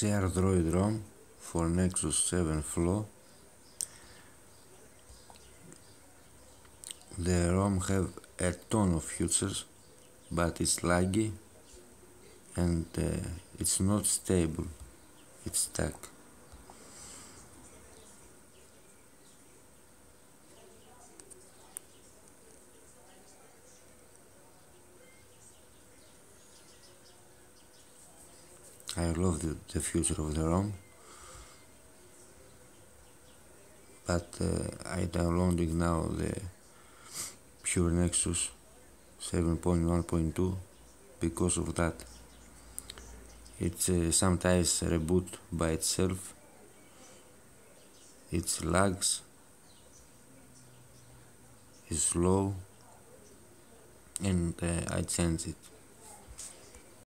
crDroid ROM for Nexus 7 flo. The ROM have a ton of features but it's laggy and uh, it's not stable, it's stuck. I love the, the future of the ROM but uh, I downloading now the Pure Nexus 7.1.2 because of that. It's uh, sometimes reboot by itself. It lags. Is slow. And uh, I change it